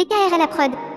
DKR à la prod.